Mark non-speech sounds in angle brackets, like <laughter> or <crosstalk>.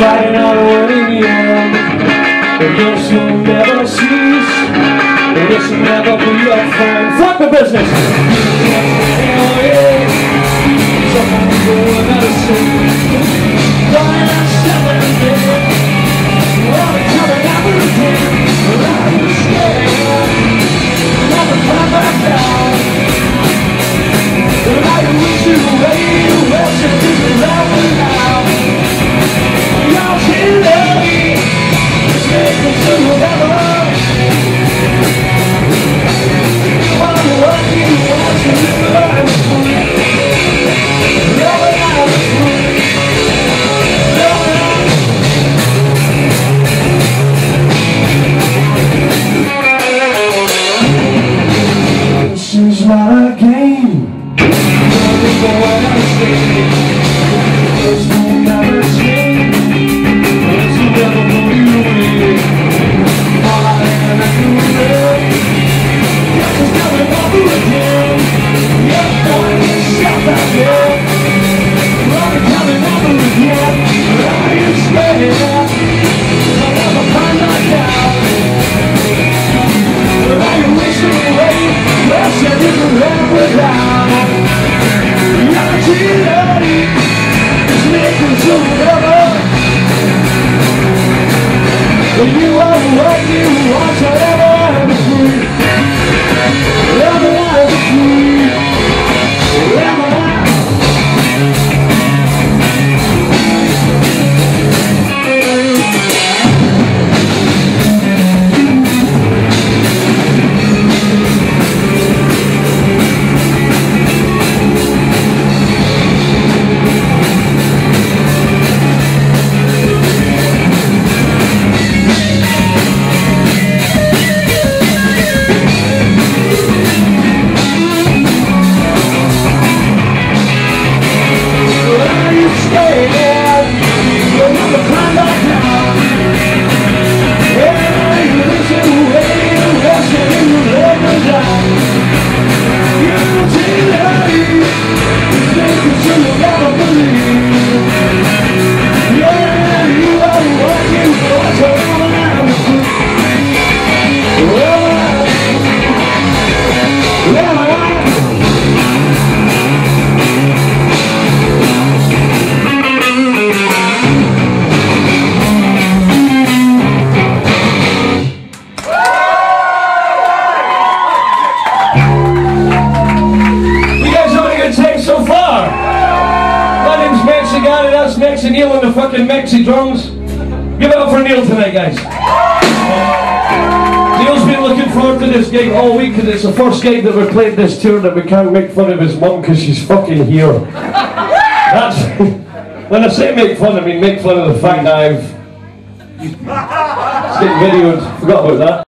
fighting our way in But this will never cease This will never be a friend Fuck the business! the guy that does Mexi Neil on the fucking Maxi drums. Give it up for Neil tonight, guys. Neil's been looking forward to this gig all week because it's the first gig that we've played this tour that we can't make fun of his mum because she's fucking here. That's <laughs> when I say make fun, I mean make fun of the fact that I've getting videoed. Forgot about that.